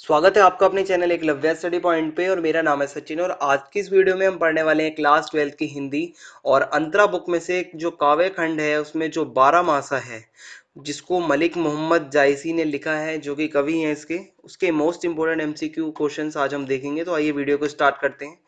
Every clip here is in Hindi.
स्वागत है आपका अपने चैनल एक लव्य स्टडी पॉइंट पे, और मेरा नाम है सचिन, और आज की इस वीडियो में हम पढ़ने वाले हैं क्लास ट्वेल्थ की हिंदी और अंतरा बुक में से जो काव्य खंड है, उसमें जो बारह मासा है, जिसको मलिक मोहम्मद जायसी ने लिखा है, जो कि कवि हैं इसके। उसके मोस्ट इंपोर्टेंट एमसीक्यू क्वेश्चंस आज हम देखेंगे तो आइए वीडियो को स्टार्ट करते हैं।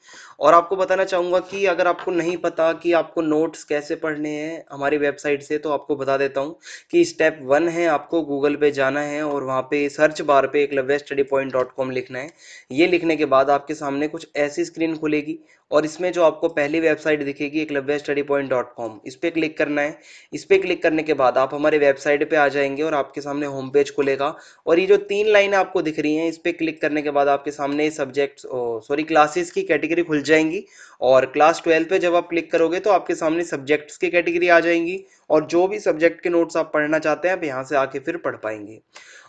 और आपको बताना चाहूँगा कि अगर आपको नहीं पता कि आपको नोट्स कैसे पढ़ने हैं हमारी वेबसाइट से तो आपको बता देता हूँ कि स्टेप वन है आपको गूगल पे जाना है और वहाँ पे सर्च बार पे Eklavya study point dot com लिखना है। ये लिखने के बाद आपके सामने कुछ ऐसी स्क्रीन खुलेगी और इसमें जो आपको पहली वेबसाइट दिखेगी Eklavya study point dot com इस पर क्लिक करना है। इस पर क्लिक करने के बाद आप हमारे वेबसाइट पे आ जाएँगे और आपके सामने होम पेज खुलेगा। और ये जो तीन लाइन आपको दिख रही हैं, इस पर क्लिक करने के बाद आपके सामने सब्जेक्ट सॉरी क्लासेस की कैटेगरी खुल जाएँगी। और क्लास ट्वेल्व पे जब आप क्लिक करोगे तो आपके सामने सब्जेक्ट्स की कैटेगरी आ जाएँगी। और जो भी सब्जेक्ट के नोट्स आप पढ़ना चाहते हैं, आप यहाँ से आके फिर पढ़ पाएँगे।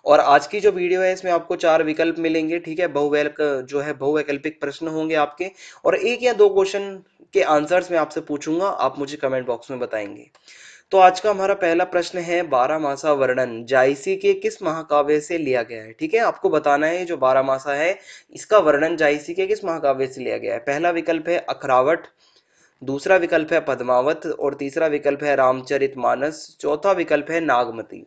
और आज की जो वीडियो है, इसमें आपको चार विकल्प मिलेंगे, ठीक है? बहुवैल्क जो है, बहुवैकल्पिक प्रश्न होंगे आपके। और एक या दो क्वेश्चन के आंसर्स मैं आपसे पूछूँगा, आप मुझे कमेंट बॉक्स में बताएँगे। तो आज का हमारा पहला प्रश्न है बारह मासा वर्णन, जायसी के किस महाकाव्य से लिया गया है? ठीक है, आपको बताना है जो बारह मासा है, इसका वर्णन जायसी के किस महाकाव्य से लिया गया है? पहला विकल्प है अखरावट, दूसरा विकल्प है पद्मावत और तीसरा विकल्प है रामचरित मानस, चौथा विकल्प है नागमती।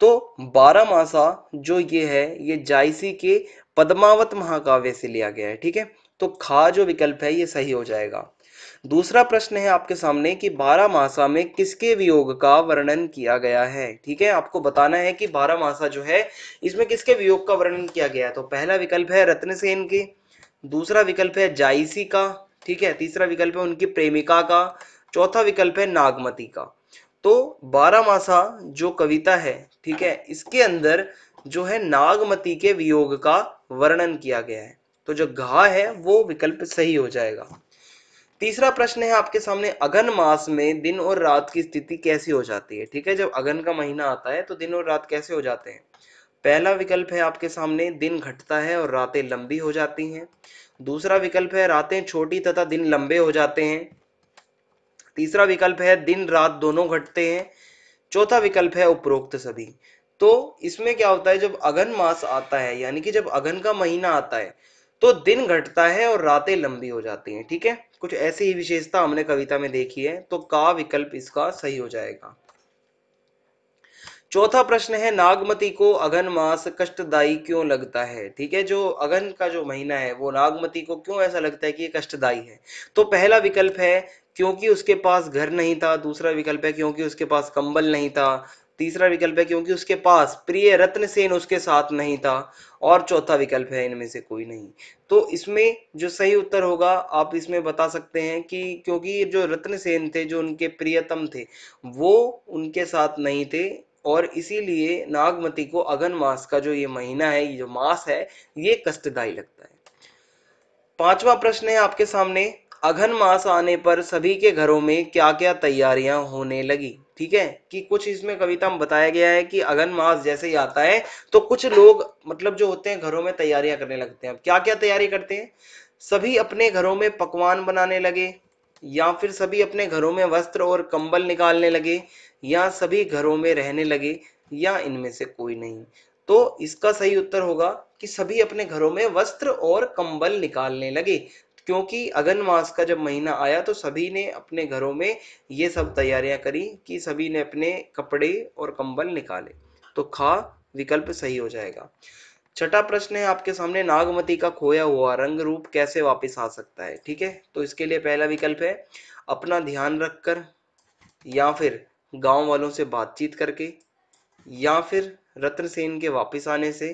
तो बारह मासा जो ये है, ये जायसी के पद्मावत महाकाव्य से लिया गया है, ठीक है? तो खा जो विकल्प है, ये सही हो जाएगा। दूसरा प्रश्न है आपके सामने कि बारह मासा में किसके वियोग का वर्णन किया गया है? ठीक है, आपको बताना है कि बारह मासा जो है, इसमें किसके वियोग का वर्णन किया गया है? तो पहला विकल्प है रत्नसेन के, दूसरा विकल्प है जायसी का, ठीक है, तीसरा विकल्प है उनकी प्रेमिका का, चौथा विकल्प है नागमती का। तो बारह मासा जो कविता है, ठीक है, इसके अंदर जो है नागमती के वियोग का वर्णन किया गया है। तो जो घा है, वो विकल्प सही हो जाएगा। तीसरा प्रश्न है आपके सामने, अगन मास में दिन और रात की स्थिति कैसी हो जाती है? ठीक है, जब अगन का महीना आता है तो दिन और रात कैसे हो जाते हैं? पहला विकल्प है आपके सामने, दिन घटता है और रातें लंबी हो जाती हैं। दूसरा विकल्प है, रातें छोटी तथा दिन लंबे हो जाते हैं। तीसरा विकल्प है, दिन रात दोनों घटते हैं। चौथा विकल्प है, उपरोक्त सभी। तो इसमें क्या होता है, जब अगन मास आता है, यानी कि जब अगन का महीना आता है तो दिन घटता है और रातें लंबी हो जाती हैं, ठीक है? कुछ ऐसी ही विशेषता हमने कविता में देखी है तो का विकल्प इसका सही हो जाएगा। चौथा प्रश्न है, नागमती को अगन मास कष्टदायी क्यों लगता है? ठीक है, जो अगन का जो महीना है, वो नागमती को क्यों ऐसा लगता है कि ये कष्टदायी है? तो पहला विकल्प है, क्योंकि उसके पास घर नहीं था, दूसरा विकल्प है, क्योंकि उसके पास कंबल नहीं था तीसरा विकल्प है क्योंकि उसके पास प्रिय रत्न सेन उसके साथ नहीं था और चौथा विकल्प है इनमें से कोई नहीं। तो इसमें जो सही उत्तर होगा, आप इसमें बता सकते हैं कि क्योंकि जो रत्न सेन थे, जो उनके प्रियतम थे, वो उनके साथ नहीं थे और इसीलिए नागमती को अगन मास का जो ये महीना है, ये जो मास है, ये कष्टदायी लगता है। पांचवा प्रश्न है आपके सामने। अघन मास आने पर सभी के घरों में क्या क्या तैयारियाँ होने लगी? ठीक है? कि कुछ इसमें कविता में बताया गया है कि अगन मास जैसे ही आता है तो कुछ लोग मतलब जो होते हैं, घरों में तैयारियाँ करने लगते हैं। क्या क्या तैयारी करते हैं? सभी अपने घरों में पकवान बनाने लगे, या फिर सभी अपने घरों में वस्त्र और कंबल निकालने लगे, या सभी घरों में रहने लगे, या इनमें से कोई नहीं? तो इसका सही उत्तर होगा कि सभी अपने घरों में वस्त्र और कंबल निकालने लगे। क्योंकि अगन मास का जब महीना आया तो सभी ने अपने घरों में ये सब तैयारियाँ करी कि सभी ने अपने कपड़े और कंबल निकाले तो खा, विकल्प सही हो जाएगा। छठा प्रश्न है आपके सामने, नागमती का खोया हुआ रंग रूप कैसे वापस आ सकता है? ठीक है तो इसके लिए पहला विकल्प है, अपना ध्यान रखकर या फिर गाँव वालों से बातचीत करके, या फिर रत्न सेन के वापस आने से,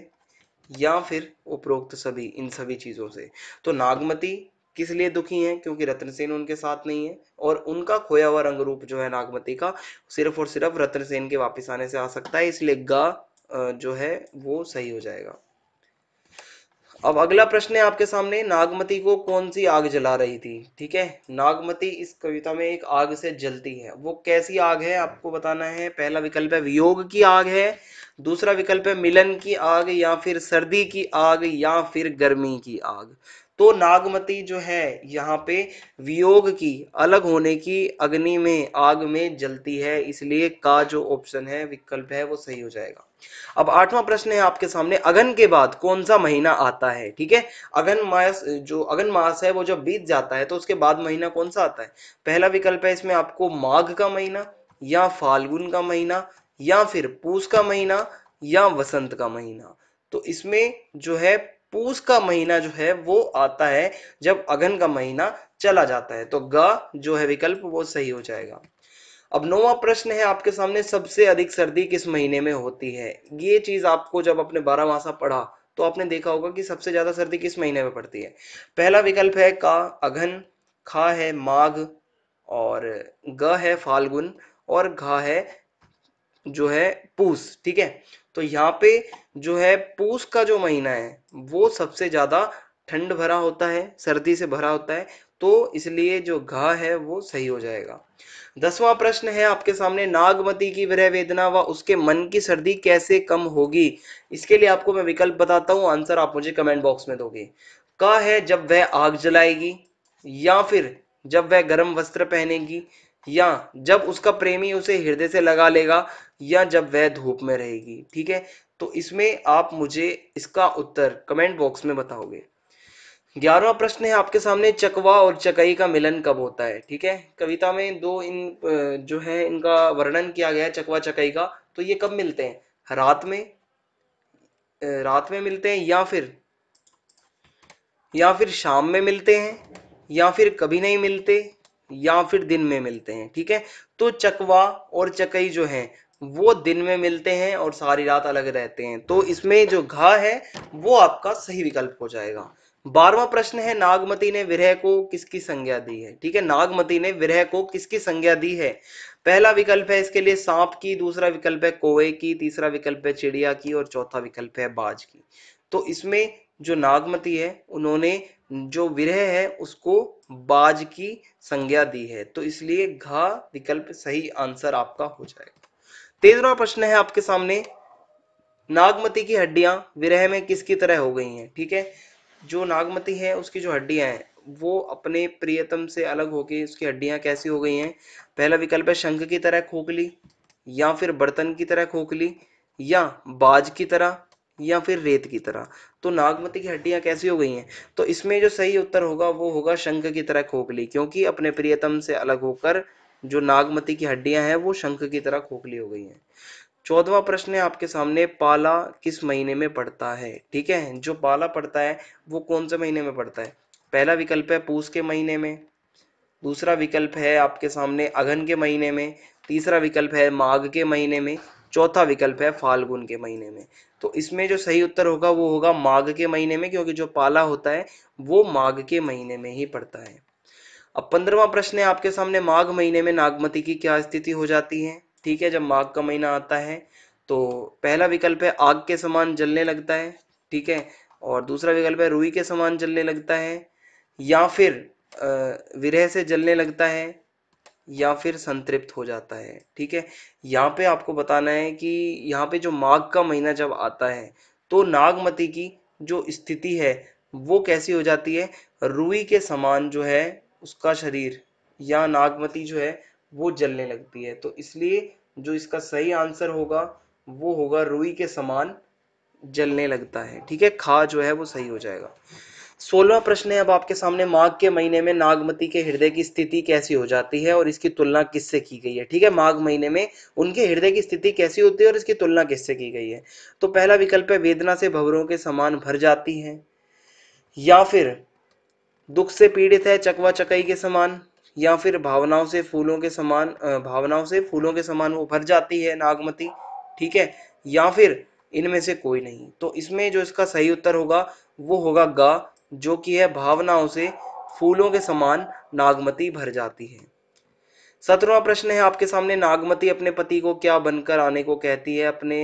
या फिर उपरोक्त सभी, इन सभी चीज़ों से। तो नागमती किस लिए दुखी हैं? क्योंकि रत्नसेन उनके साथ नहीं है और उनका खोया हुआ रंग रूप जो है नागमती का सिर्फ़ और सिर्फ़ रत्नसेन के वापस आने से आ सकता है, इसलिए गा जो है वो सही हो जाएगा। अब अगला प्रश्न है आपके सामने, नागमती को कौन सी आग जला रही थी? ठीक है, नागमती इस कविता में एक आग से जलती है। वो कैसी आग है, आपको बताना है? पहला विकल्प है, वियोग की आग है। दूसरा विकल्प है मिलन की आग या फिर सर्दी की आग या फिर गर्मी की आग। तो नागमती जो है, यहाँ पे वियोग की, अलग होने की अग्नि में, आग में जलती है। इसलिए का जो ऑप्शन है, विकल्प है, वो सही हो जाएगा। अब आठवां प्रश्न है आपके सामने, अगन के बाद कौन सा महीना आता है? ठीक है? अगन मास, जो अगन मास है, वो जब बीत जाता है तो उसके बाद महीना कौन सा आता है? पहला विकल्प है इसमें आपको माघ का महीना या फाल्गुन का महीना या फिर पूस का महीना या वसंत का महीना। तो इसमें जो है, पूस का महीना जो है, वो आता है जब अगन का महीना चला जाता है। तो ग जो है विकल्प, वो सही हो जाएगा। अब नौवा प्रश्न है आपके सामने, सबसे अधिक सर्दी किस महीने में होती है? ये चीज़ आपको जब अपने बारह मासा पढ़ा तो आपने देखा होगा कि सबसे ज़्यादा सर्दी किस महीने में पड़ती है। पहला विकल्प है का, अघन, खा है माघ, और ग है फाल्गुन, और घा है जो है पूस, ठीक है? तो यहाँ पे जो है पूस का जो महीना है, वो सबसे ज़्यादा ठंड भरा होता है, सर्दी से भरा होता है तो इसलिए जो घा है वो सही हो जाएगा। दसवां प्रश्न है आपके सामने, नागमती की विरह वेदना व उसके मन की सर्दी कैसे कम होगी? इसके लिए आपको मैं विकल्प बताता हूँ, आंसर आप मुझे कमेंट बॉक्स में दोगे। का है जब वह आग जलाएगी, या फिर जब वह गर्म वस्त्र पहनेगी, या जब उसका प्रेमी उसे हृदय से लगा लेगा या जब वह धूप में रहेगी, ठीक है? तो इसमें आप मुझे इसका उत्तर कमेंट बॉक्स में बताओगे। ग्यारहवा प्रश्न है आपके सामने, चकवा और चकई का मिलन कब होता है, ठीक है? कविता में दो इन जो है इनका वर्णन किया गया है, चकवा चकई का तो ये कब मिलते हैं? रात में रात में मिलते हैं या फिर या फिर शाम में मिलते हैं, या फिर कभी नहीं मिलते, या फिर दिन में मिलते हैं, ठीक है? तो चकवा और चकई जो है वो दिन में मिलते हैं और सारी रात अलग रहते हैं। तो इसमें जो घा है, वो आपका सही विकल्प हो जाएगा। बारवा प्रश्न है, नागमती ने विरह को किसकी संज्ञा दी है? ठीक है, नागमती ने विरह को किसकी संज्ञा दी है? पहला विकल्प है इसके लिए सांप की, दूसरा विकल्प है कोवे की, तीसरा विकल्प है चिड़िया की और चौथा विकल्प है बाज की। तो इसमें जो नागमती है, उन्होंने जो विरह है, उसको बाज की संज्ञा दी है। तो इसलिए घा विकल्प सही आंसर आपका हो जाएगा। तेसरा प्रश्न है आपके सामने। नागमती की हड्डियाँ विरह में किसकी तरह हो गई हैं? ठीक है? जो नागमती है, उसकी जो हड्डियाँ हैं, वो अपने प्रियतम से अलग होके उसकी हड्डियाँ कैसी हो गई हैं? पहला विकल्प है शंख की तरह खोखली, या फिर बर्तन की तरह खोखली, या बाज की तरह, या फिर रेत की तरह। तो नागमती की हड्डियाँ कैसी हो गई हैं? तो इसमें जो सही उत्तर होगा, वो होगा शंख की तरह खोखली, क्योंकि अपने प्रियतम से अलग होकर जो नागमती की हड्डियाँ हैं, वो शंख की तरह खोखली हो गई हैं। चौदवा प्रश्न है आपके सामने, पाला किस महीने में पड़ता है? ठीक है, जो पाला पड़ता है, वो कौन से महीने में पड़ता है? पहला विकल्प है पूस के महीने में, दूसरा विकल्प है आपके सामने अघन के महीने में, तीसरा विकल्प है माघ के महीने में, चौथा विकल्प है फाल्गुन के महीने में। तो इसमें जो सही उत्तर होगा, वो होगा माघ के महीने में, क्योंकि जो पाला होता है, वो माघ के महीने में ही पड़ता है। अब पंद्रवा प्रश्न है, आपके सामने माघ महीने में नागमती की क्या स्थिति हो जाती है? ठीक है, जब माघ का महीना आता है तो पहला विकल्प है, आग के समान जलने लगता है, ठीक है? और दूसरा विकल्प है, रुई के समान जलने लगता है, या फिर विरह से जलने लगता है, या फिर संतृप्त हो जाता है, ठीक है? यहाँ पे आपको बताना है कि यहाँ पे जो माघ का महीना जब आता है तो नागमती की जो स्थिति है, वो कैसी हो जाती है? रुई के समान जो है उसका शरीर या नागमती जो है, वो जलने लगती है। तो इसलिए जो इसका सही आंसर होगा, वो होगा रुई के समान जलने लगता है। ठीक है? खा जो है, वो सही हो जाएगा। सोलवा प्रश्न है, अब आपके सामने माघ के महीने में नागमती के हृदय की स्थिति कैसी हो जाती है और इसकी तुलना किससे की गई है? ठीक है? माघ महीने में उनके हृदय की स्थिति कैसी होती है और इसकी तुलना किससे की गई है? तो पहला विकल्प है, वेदना से भवरों के समान भर जाती है या फिर दुख से पीड़ित है, चकवा चकई के समान, या फिर भावनाओं से फूलों के समान भावनाओं से फूलों के समान वो भर जाती है नागमती, ठीक है? या फिर इनमें से कोई नहीं। तो इसमें जो इसका सही उत्तर होगा, वो होगा गा, जो कि है भावनाओं से फूलों के समान नागमती भर जाती है। सत्रवा प्रश्न है आपके सामने, नागमती अपने पति को क्या बनकर आने को कहती है अपने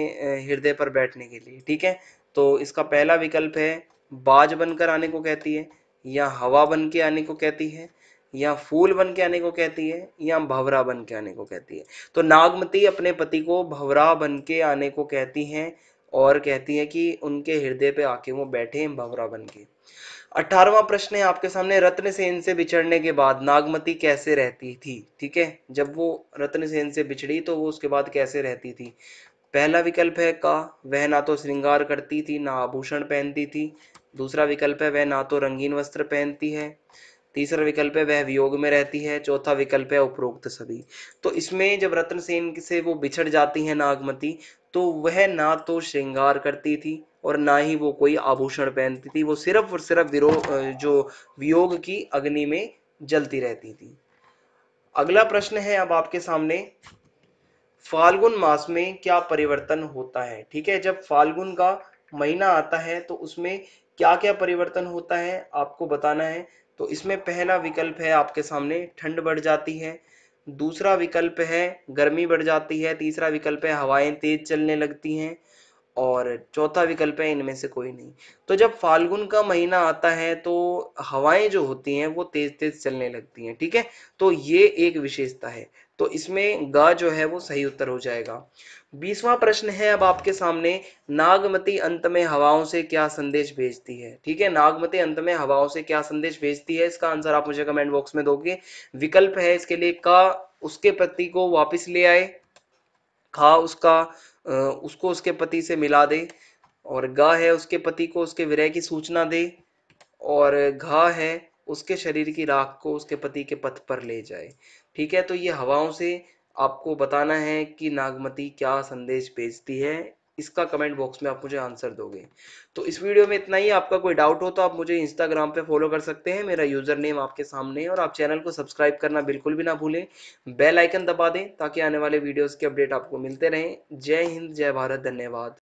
हृदय पर बैठने के लिए, ठीक है? तो इसका पहला विकल्प है, बाज बनकर आने को कहती है। या हवा बन के आने को कहती है, या फूल बन के आने को कहती है, या भवरा बन के आने को कहती है। तो नागमती अपने पति को भवरा बन के आने को कहती हैं और कहती है कि उनके हृदय पे आके वो बैठे भवरा बन के। अठारवा प्रश्न है आपके सामने, रत्न सेन से बिछड़ने के बाद नागमती कैसे रहती थी? ठीक है, जब वो रत्न सेन से बिछड़ी तो वो उसके बाद कैसे रहती थी? पहला विकल्प है का, वह ना तो श्रृंगार करती थी, ना आभूषण पहनती थी दूसरा विकल्प है, वह ना तो रंगीन वस्त्र पहनती है। तीसरा विकल्प है, वह वियोग में रहती है। चौथा विकल्प है, उपरोक्त सभी। तो इसमें जब रत्न सेन से वो बिछड़ जाती है नागमती तो वह ना तो श्रृंगार करती थी और ना ही वो कोई आभूषण पहनती थी। वो सिर्फ़ और सिर्फ़ विरोध जो वियोग की अग्नि में जलती रहती थी। अगला प्रश्न है अब आपके सामने। फाल्गुन मास में क्या परिवर्तन होता है? ठीक है, जब फाल्गुन का महीना आता है तो उसमें क्या क्या परिवर्तन होता है, आपको बताना है। तो इसमें पहला विकल्प है आपके सामने, ठंड बढ़ जाती है। दूसरा विकल्प है, गर्मी बढ़ जाती है। तीसरा विकल्प है, हवाएँ तेज चलने लगती हैं। और चौथा विकल्प है, इनमें से कोई नहीं। तो जब फाल्गुन का महीना आता है तो हवाएँ जो होती हैं, वो तेज तेज चलने लगती हैं, ठीक है? तो ये एक विशेषता है। तो इसमें गा जो है, वो सही उत्तर हो जाएगा। बीसवां प्रश्न है अब आपके सामने, नागमती अंत में हवाओं से क्या संदेश भेजती है? ठीक है, नागमती अंत में हवाओं से क्या संदेश भेजती है? इसका आंसर आप मुझे कमेंट बॉक्स में दोगे। विकल्प है इसके लिए का, उसके पति को वापस ले आए। खा उसका उसको उसके पति से मिला दे। और गा है उसके पति को, उसके विरह की सूचना दे। और घा है उसके शरीर की राख को, उसके पति के पथ पर ले जाए। ठीक है तो ये हवाओं से आपको बताना है कि नागमती क्या संदेश भेजती है, इसका कमेंट बॉक्स में आप मुझे आंसर दोगे। तो इस वीडियो में इतना ही, आपका कोई डाउट हो तो आप मुझे इंस्टाग्राम पे फॉलो कर सकते हैं, मेरा यूज़र नेम आपके सामने है और आप चैनल को सब्सक्राइब करना बिल्कुल भी ना भूलें। बेल आइकन दबा दें ताकि आने वाले वीडियोस के अपडेट आपको मिलते रहें। जय हिंद, जय भारत, धन्यवाद।